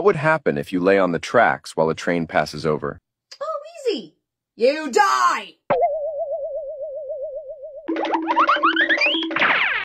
What would happen if you lay on the tracks while a train passes over? Oh, easy. You die!